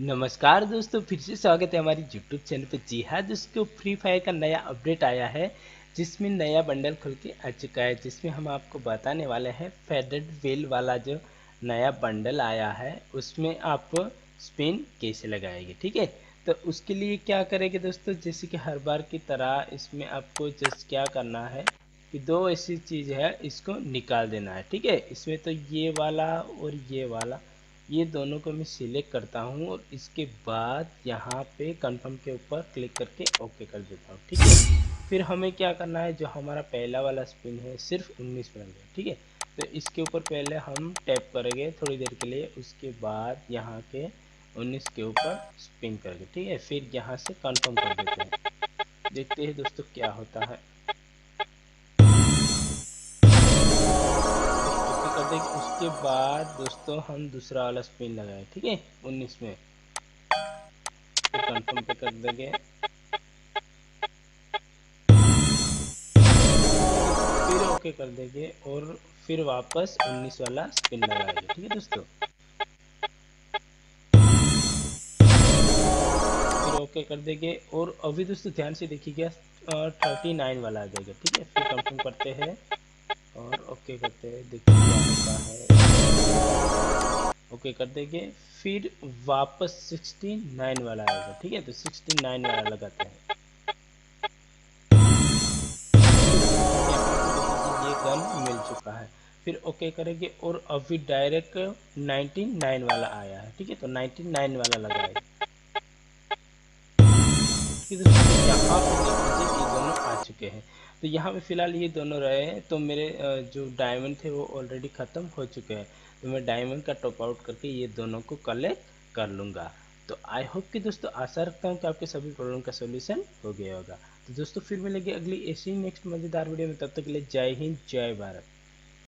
नमस्कार दोस्तों, फिर से स्वागत है हमारी यूट्यूब चैनल पर जी हाँ दोस्तों फ्री फायर का नया अपडेट आया है, जिसमें नया बंडल खुल के आ चुका है, जिसमें हम आपको बताने वाले हैं फेडेड वेल वाला जो नया बंडल आया है, उसमें आप स्पिन कैसे लगाएँगे, ठीक है? तो उसके लिए क्या करेंगे दोस्तों, जैसे कि हर बार की तरह इसमें आपको जस्ट क्या करना है कि दो ऐसी चीज़ है, इसको निकाल देना है, ठीक है? इसमें तो ये वाला और ये वाला, ये दोनों को मैं सिलेक्ट करता हूँ और इसके बाद यहाँ पे कंफर्म के ऊपर क्लिक करके ओके कर देता हूँ, ठीक है? फिर हमें क्या करना है, जो हमारा पहला वाला स्पिन है, सिर्फ़ 19 मिनट है ठीक है? तो इसके ऊपर पहले हम टैप करेंगे थोड़ी देर के लिए, उसके बाद यहाँ के 19 के ऊपर स्पिन करेंगे, ठीक है? फिर यहाँ से कंफर्म कर देते हैं। देखते हैं दोस्तों क्या होता है। उसके बाद दोस्तों हम दूसरा वाला स्पिन लगाए, ठीक है? उन्नीस में। तो कंफर्म पे कर देंगे। फिर ओके कर देंगे और फिर वापस उन्नीस वाला स्पिन लगाएँगे, ठीक है दोस्तों? फिर ओके कर देंगे और अभी दोस्तों ध्यान से देखिएगा थर्टी नाइन वाला आ जाएगा, ठीक है? फिर कंफर्म करते हैं। ओके करते हैं देखते क्या होता है। ओके कर देंगे फिर वापस 69 वाला आएगा, ठीक है? तो 69 वाला लगाते हैं। ये गन मिल चुका है। फिर ओके करेंगे और अभी डायरेक्ट 99 वाला आया है, ठीक है? तो 99 वाला लगाएगा चुके हैं। तो यहाँ पे फ़िलहाल ये दोनों रहे हैं। तो मेरे जो डायमंड थे वो ऑलरेडी ख़त्म हो चुके हैं। तो मैं डायमंड का टॉप आउट करके ये दोनों को कलेक्ट कर लूँगा। तो आई होप कि दोस्तों, आशा रखता हूँ कि आपके सभी प्रॉब्लम का सोल्यूशन हो गया होगा। तो दोस्तों, फिर मिलेंगे अगली ऐसी नेक्स्ट मज़ेदार वीडियो में। तब तक के लिए जय हिंद, जय भारत।